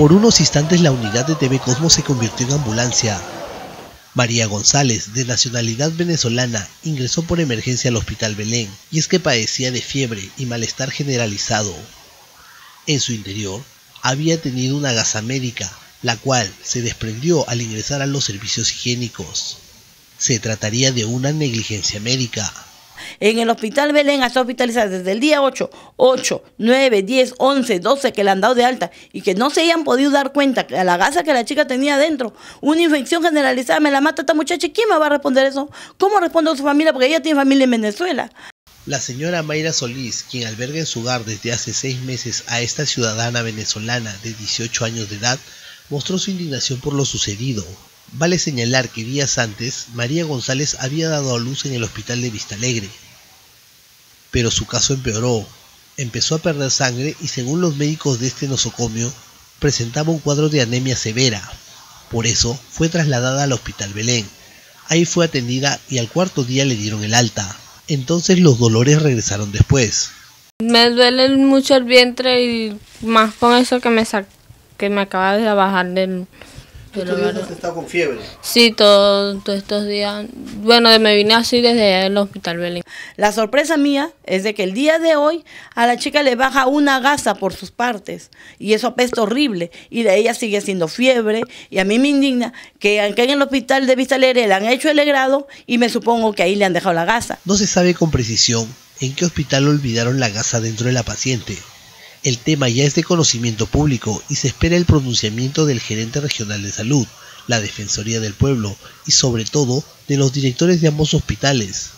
Por unos instantes la unidad de TV Cosmos se convirtió en ambulancia. María González, de nacionalidad venezolana, ingresó por emergencia al Hospital Belén y es que padecía de fiebre y malestar generalizado. En su interior había tenido una gasa médica, la cual se desprendió al ingresar a los servicios higiénicos. Se trataría de una negligencia médica en el hospital Belén está hospitalizada desde el día 8, 8, 9, 10, 11, 12 que le han dado de alta y que no se hayan podido dar cuenta que la gasa que la chica tenía adentro, una infección generalizada, me la mata esta muchacha, ¿quién me va a responder eso? ¿Cómo respondo a su familia? Porque ella tiene familia en Venezuela. La señora Mayra Solís, quien alberga en su hogar desde hace seis meses a esta ciudadana venezolana de 18 años de edad, mostró su indignación por lo sucedido. Vale señalar que días antes, María González había dado a luz en el hospital de Vista Alegre, pero su caso empeoró. Empezó a perder sangre y según los médicos de este nosocomio, presentaba un cuadro de anemia severa. Por eso fue trasladada al Hospital Belén. Ahí fue atendida y al cuarto día le dieron el alta. Entonces los dolores regresaron después. Me duele mucho el vientre y más con eso que me, que me acaba de bajar del, ¿Estos días has estado con fiebre? Sí, todos estos días. Bueno, me vine así desde el hospital Belén. La sorpresa mía es de que el día de hoy a la chica le baja una gasa por sus partes y eso apesta horrible y de ella sigue siendo fiebre y a mí me indigna que aunque en el hospital de Vista Alegre le han hecho el legrado y me supongo que ahí le han dejado la gasa. No se sabe con precisión en qué hospital olvidaron la gasa dentro de la paciente el tema ya es de conocimiento público y se espera el pronunciamiento del gerente regional de salud, la Defensoría del Pueblo y sobre todo de los directores de ambos hospitales.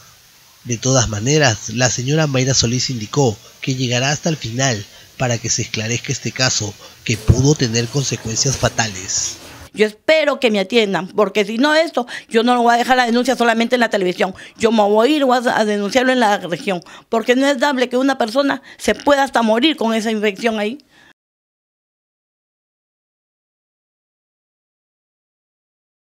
De todas maneras, la señora Mayra Solís indicó que llegará hasta el final para que se esclarezca este caso que pudo tener consecuencias fatales. Yo espero que me atiendan, porque si no esto, yo no lo voy a dejar la denuncia solamente en la televisión. Yo me voy a ir a denunciarlo en la región, porque no es dable que una persona se pueda hasta morir con esa infección ahí.